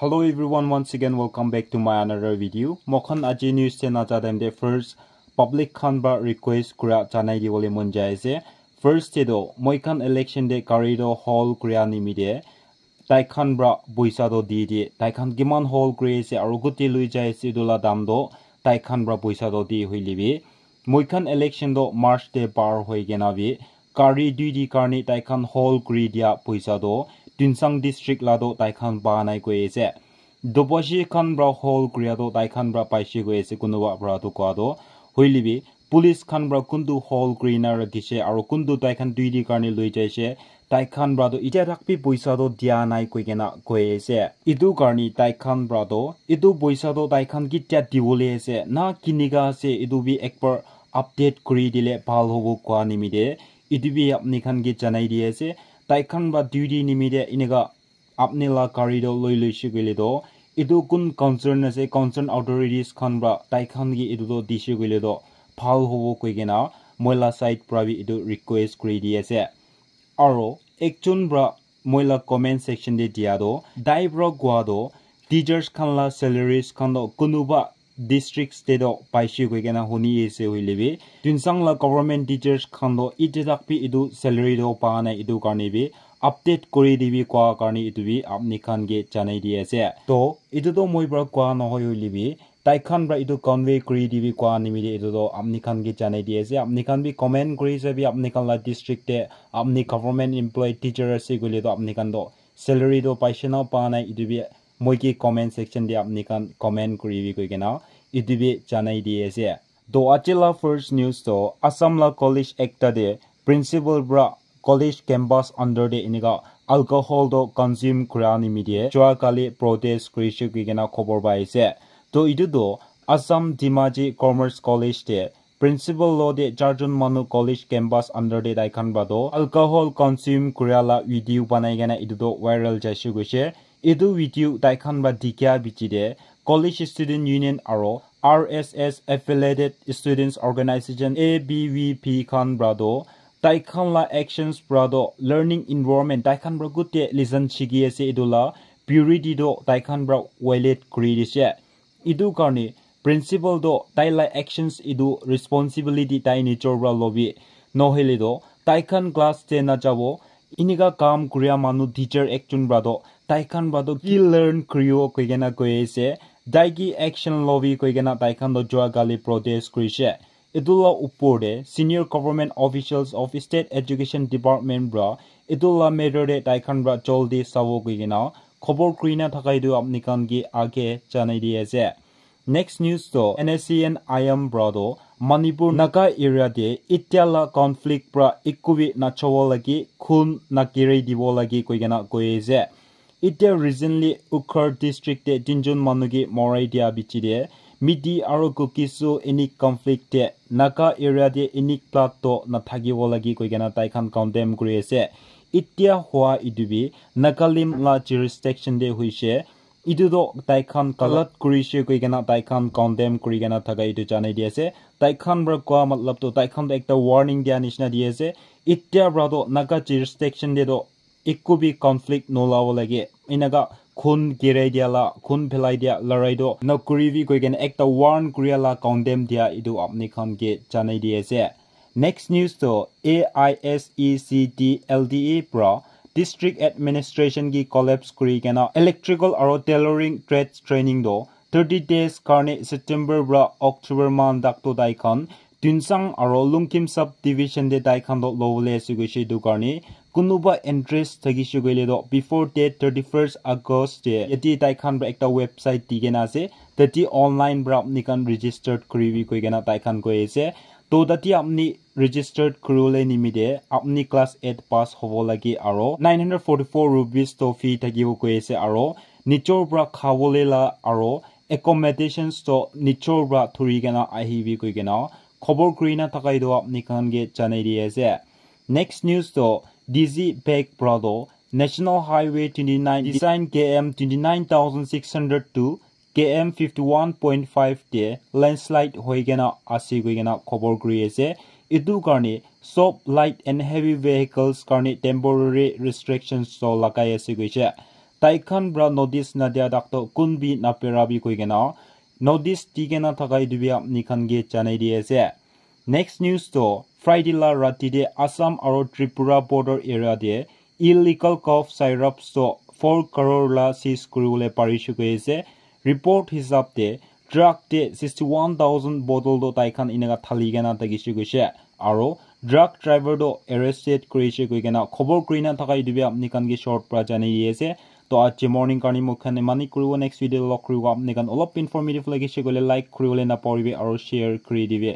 Hello everyone, once again welcome back to my another video. Mokhan aji news te na jadam de first public khan ba request kura chanai di bole mon jai se. First te do moi khan election de karido hall kura ni mi de. Tai khan bra boisa do di di. Tai khan giman hall kure se aru guti lui jai se do la dam do. Tai khan bra boisa do di hui libi. Moi khan election do march de par hoi gena bi. Kari dui di karni tai khan hall kuri dia boisa do. Tunsang district lado tai khan ba nai ko ese doboshi khan bra hol kriya do tai khan bra paishi ko ese kunu wa bra to kwa do hoilibi police khan bra kundu hol greener rakise aro kundu tai khan dui di karni lui jaise tai khan bra do ite rakpi poisa do dia nai ko gena ko ese idu karni tai khan bra do idu poisa do tai khan ki tia diwole ese na kiniga se idu bi ekbar update kuri dile bhal hobo kwa nimide idu bi apni khan ki janai diese তাইখান বা duty নিমিতে এনেকা আপনি লা কাৰিডো লৈ লৈছে গ'লে তো এইটো কোন কনচাৰ্ণ আছে কনচাৰ্ণ অথৰিটিজ খান বা তাইখান কি এইটো দিছে গ'লে তো ভাল হ'ব কৈ কিনা মহিলা চাইড পৰা এইটো ৰিকুৱেষ্ট কৰি দি আছে আৰু একজন পৰা মহিলা কমেণ্ট ছেকশ্যন দি দিয়াতো দাই পৰা গোৱাটো টিচাৰ্ছ খান লা চেলাৰিজ খান কোনোবা district state of paishi ko kena honi ese hoilebi tunsang la government teachers khando itedak pi idu salary do pa na idu karni bi update kori dibi kwa karni idu bi apni khan ge chanai di ase to idu do moi bra kwa no hoilebi tai khan bra idu convey kori dibi kwa nimi de idu do apni khan ge chanai di ase apni khan bi comment kori se bi apni khan la district te apni government employee teacher ase gole do apni khan do salary do paishe na pa na idu bi মই কি comment section দি আপুনি কাণ comment কৰিবি কৈ কিনে ETV জানাই দি আছে তো আচিলা ফাৰ্ষ্ট নিউজটো আছাম লা কলেজ একটা দে প্ৰিন্সিপাল ব্ৰা কলেজ কেম্পাছ আণ্ডাৰ দে এনেকুৱা এলকহল দ কনজিউম কৰা নিমিডিয়ে যোৱাকালি প্ৰটেষ্ট কৰিছে কৈ কিনে খবৰ পাইছে তো এইটোতো আছাম ডিমাজী কমাৰ্চ কলেজ দে প্ৰিন্সিপাল ল দে চাৰজন মানুহ কলেজ কেম্পাছ আণ্ডাৰ দে তাইখান বাদো এলকহল ಇದು ವಿಡಿಯೋ ದೈಖಾನ್ಬಾ ದಿಕ್ಯಾ ಬಿಚಿದೆ college student union aro RSS affiliated students organization ABVP khan brado Daikhan la actions brado learning environment Daikhan bra gute listen chigi ase idula purity do Daikhan bra wallet create idu karne principal do tai la actions idu responsibility tai nature bra lobby no hele do Daikhan class te na jabo তাই এনেকুৱা কাম কৰা মানুহ teacher একজন ব্ৰাডো তাইখান ব্ৰাডো কি learn কৰিব কৈ কেনে কৈ আছে দাইকি একশ্যন লবি কৈ কেনে তাইখান যোৱাকালি প্ৰটেষ্ট কৰিছে এইটোলা ওপৰতে senior government officials of state education department bra এইটোলা মেডৰে তাইখান ব্ৰা জলদি চাব কৈ কেনে খবৰ কৰি নাথাকা এইটো আপুনি কাণ কি আগে জানাই দি আছে নেক্সট নিউজটো N S C N I M ব্ৰাডো Manipur Naga এৰিয়াতে এতিয়ালা কনফ্লিক্ট পৰা একোবি নাচাব লাগি খুন নাকিৰাই দিব লাগি কৈ কেনে কৈ আছে এতিয়া ৰিচেণ্টলি উখৰ ডিষ্ট্ৰিক্টে তিনিজন মানুহকে মৰাই দিয়া বিচিৰে মিডি আৰু কুকিছো এনি কনফ্লিক্টে নাগা এৰিয়াতে এনি প্লাটটো নাথাকিব লাগি কৈ কেনে তাইখন কণ্ডেম কৰি আছে এতিয়া ইটোতো তাইখন কালাত কৰিছে কৈ কেনে তাইখন কণ্ডেম কৰি কেনে থকা এইটো জানাই দি আছে তাইখন পৰা কোৱা মতলবটো তাইখন একটা ৱাৰ্ণিং দিয়া নিচিনা দি আছে এতিয়া পৰাতো নাগা জিৰিষ্টেকশ্যন দেতো একো বি কনফ্লিক্ট নোলাব লাগে এনেকা খুন গিৰাই দিয়ালা খুন পেলাই দিয়া লৰাইটো নকৰিবি কৈ কেনে একটা ৱাৰ্ণ কৰিয়ালা কণ্ডেম দিয়া এইটো আপুনি খানকে জানাই দি আছে নেক্সট নিউজটো A I S E C T L D A পৰা ডিষ্ট্ৰিক্ট এডমিনিষ্ট্ৰেশ্যন কি কলেপছ কৰি কেনে ইলেক্ট্ৰিকেল আৰু টেইলৰিং ট্ৰেড ট্ৰেইনিং দ থাৰ্টি ডেজ কাৰণে ছেপ্টেম্বৰ পৰা অক্টোবৰ মাহ ডাকটো তাইখন টুনচাং আৰু লুংকিম চাব ডিভিশ্যন দে তাইখন ল'বলৈ আছে গৈছে এইটো কাৰণে কোনোবা ইণ্টাৰেষ্ট থাকিছে গ'লে before date thirty first August এটি তাইখান একটা ৱেবছাইট দি কেনে আছে তাতে অনলাইন পৰা আপুনি কাণ ফি থাকিব কৈ আছে আৰু নিজৰ পৰা খাবলৈ লা আৰু একমেডেশ্যনছটো নিজৰ পৰা ধৰি কেনে আহিবি কৈ কেনে খবৰ কৰি নাথাকাইতো আপুনি কাণকে জানাই দি আছে নেক্সট নিউজটো ডিজি বেগ প্ৰডো national highway twenty nine design K M twenty nine thousand six hundred two K M fifty one point five day landslide হৈ কেনে আছে গৈ কেনে খবৰ কৰি আছে এইটো কাৰণে চব লাইট এণ্ড হেভি ভেহিকলছ কাৰণে টেম্পৰেৰী ৰেষ্ট্ৰিকশ্যনছ লগাই আছে গৈছে। তাইখান ব্ৰা নটিচ নাদিয়া ডাক্তৰ কোন বি নাপেৰাবি কৈ কেনা নটিচ দি কেনা থাকাই দুবি আপনি খান গে জানাই দি আছে। নেক্সট নিউজটো ফ্ৰাইডে ৰাতিতে আছাম আৰু ত্ৰিপুৰা বৰ্ডাৰ এৰিয়াতে ইলিগেল কফ চাইৰাপছটো ফ'ৰ কাৰোৰ লা চিজ কৰিবলৈ পাৰিছোঁ কৈ আছে। ৰিপৰ্ট হিচাপতে ড্ৰাগতে ছিক্সটি ওৱান থাউজেণ্ড বটলটো তাইখান এনেকুৱা থালি কেনা থাকিছে গৈছে আৰু ড্ৰাগ ড্ৰাইভাৰটো এৰেষ্টেড কৰিছে কৈ কেনা খবৰ কৰি নাথাকাই দিবি আপুনি কানকি শ্বৰ্ট পৰা জানি দি আছে তো আজি মৰ্ণিং কাৰণে মোক খানে মানি কৰিব নেক্সট ভিডিঅ' লগ কৰিব আপুনি অলপ ইনফৰ্মেটিভ লাগিছে গ'লে লাইক কৰিবলৈ নাপাহৰিবি আৰু শ্বেয়াৰ কৰি দিবি